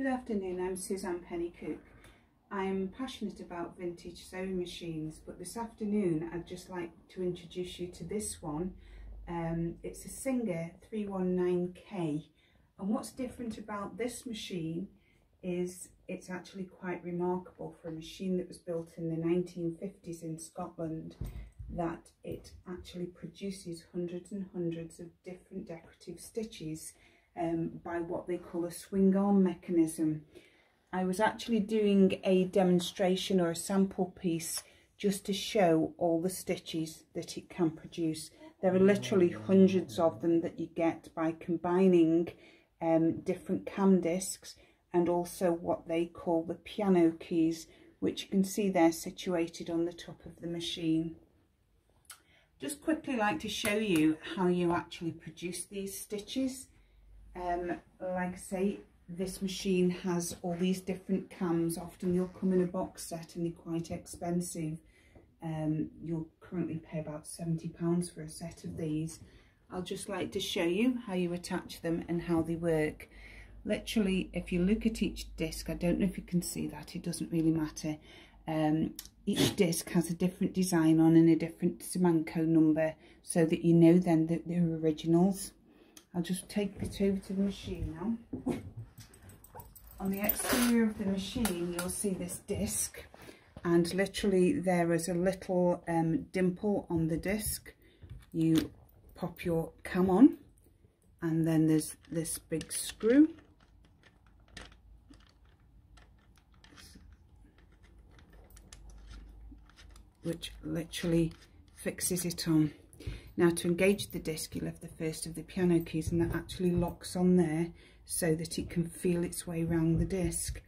Good afternoon, I'm Suzanne Pennycook. I'm passionate about vintage sewing machines, but this afternoon I'd just like to introduce you to this one. Um, it's a Singer 319K, and what's different about this machine is it's actually quite remarkable for a machine that was built in the 1950s in Scotland that it actually produces hundreds and hundreds of different decorative stitches um, by what they call a swing arm mechanism. I was actually doing a demonstration or a sample piece just to show all the stitches that it can produce. There are literally hundreds of them that you get by combining um, different cam discs and also what they call the piano keys, which you can see they're situated on the top of the machine. Just quickly like to show you how you actually produce these stitches. Um, like I say, this machine has all these different cams. Often they'll come in a box set and they're quite expensive. Um, you'll currently pay about £70 for a set of these. I'll just like to show you how you attach them and how they work. Literally, if you look at each disc, I don't know if you can see that, it doesn't really matter. Um, each disc has a different design on and a different Simanco number so that you know then that they're originals. I'll just take it over to the machine now. On the exterior of the machine, you'll see this disc and literally there is a little um, dimple on the disc. You pop your cam on and then there's this big screw. which literally fixes it on. Now to engage the disc you left the first of the piano keys and that actually locks on there so that it can feel its way around the disc.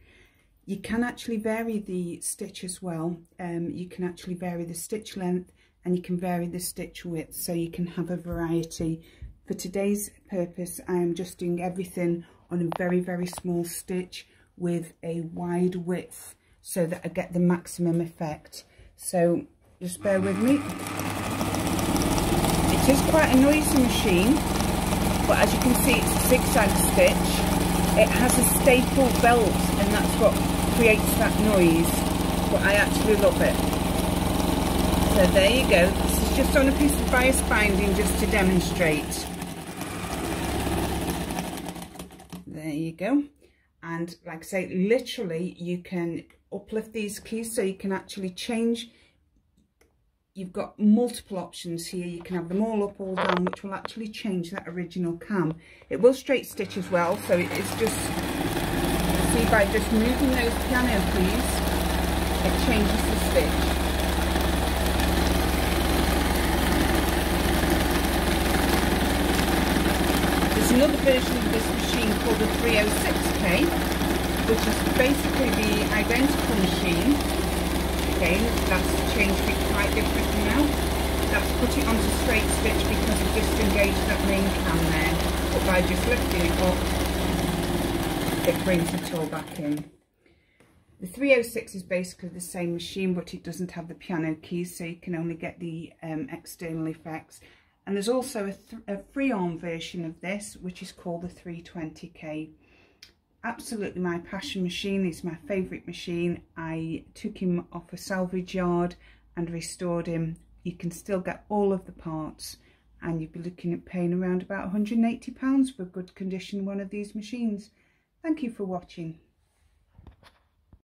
You can actually vary the stitch as well. Um, you can actually vary the stitch length and you can vary the stitch width so you can have a variety. For today's purpose I am just doing everything on a very very small stitch with a wide width so that I get the maximum effect. So just bear with me. Quite a noisy machine, but as you can see it's a zigzag stitch. It has a staple belt and that's what creates that noise, but I actually love it. So there you go. This is just on a piece of bias binding just to demonstrate. There you go. And like I say, literally you can uplift these keys so you can actually change you've got multiple options here. You can have them all up, all down, which will actually change that original cam. It will straight stitch as well, so it is just, see by just moving those piano keys, it changes the stitch. There's another version of this machine called the 306K, which is basically the identical machine again, that's changed it quite differently now. That's put it onto straight stitch because it just engaged that main cam there. But by just lifting it up, it brings it all back in. The 306 is basically the same machine, but it doesn't have the piano keys, so you can only get the um, external effects. And there's also a, th a free arm version of this, which is called the 320K absolutely my passion machine. It's my favourite machine. I took him off a salvage yard and restored him. You can still get all of the parts and you'd be looking at paying around about £180 for a good condition one of these machines. Thank you for watching.